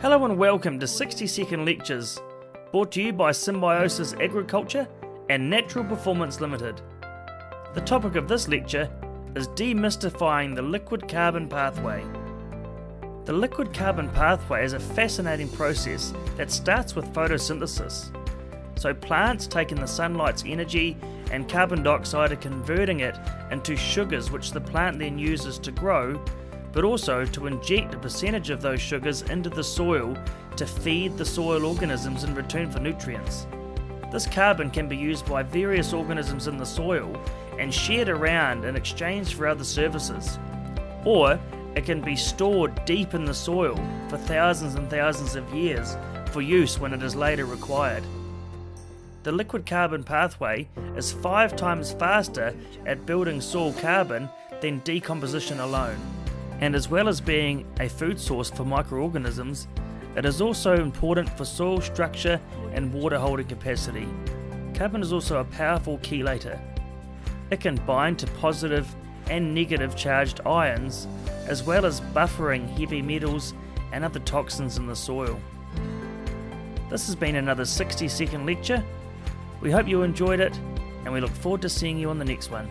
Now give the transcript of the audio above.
Hello and welcome to 60 Second Lectures, brought to you by Symbiosis Agriculture and Natural Performance Limited. The topic of this lecture is demystifying the liquid carbon pathway. The liquid carbon pathway is a fascinating process that starts with photosynthesis. So, plants taking the sunlight's energy and carbon dioxide are converting it into sugars which the plant then uses to grow but also to inject a percentage of those sugars into the soil to feed the soil organisms in return for nutrients. This carbon can be used by various organisms in the soil and shared around in exchange for other services. Or it can be stored deep in the soil for thousands and thousands of years for use when it is later required. The liquid carbon pathway is five times faster at building soil carbon than decomposition alone and as well as being a food source for microorganisms, it is also important for soil structure and water holding capacity. Carbon is also a powerful chelator. It can bind to positive and negative charged ions, as well as buffering heavy metals and other toxins in the soil. This has been another 60 second lecture. We hope you enjoyed it, and we look forward to seeing you on the next one.